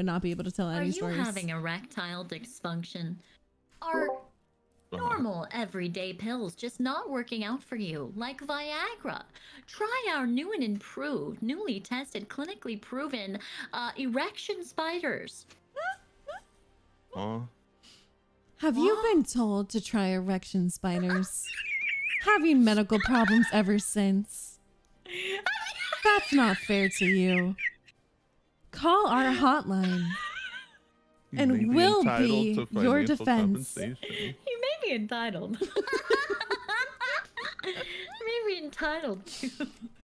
would not be able to tell Are any you stories. having erectile dysfunction? Are normal everyday pills just not working out for you, like Viagra? Try our new and improved, newly tested, clinically proven uh, erection spiders. Huh? Have you been told to try erection spiders? Having medical problems ever since. That's not fair to you. Call our hotline. You And may be will be your defense. compensation. You may be entitled. you may be entitled to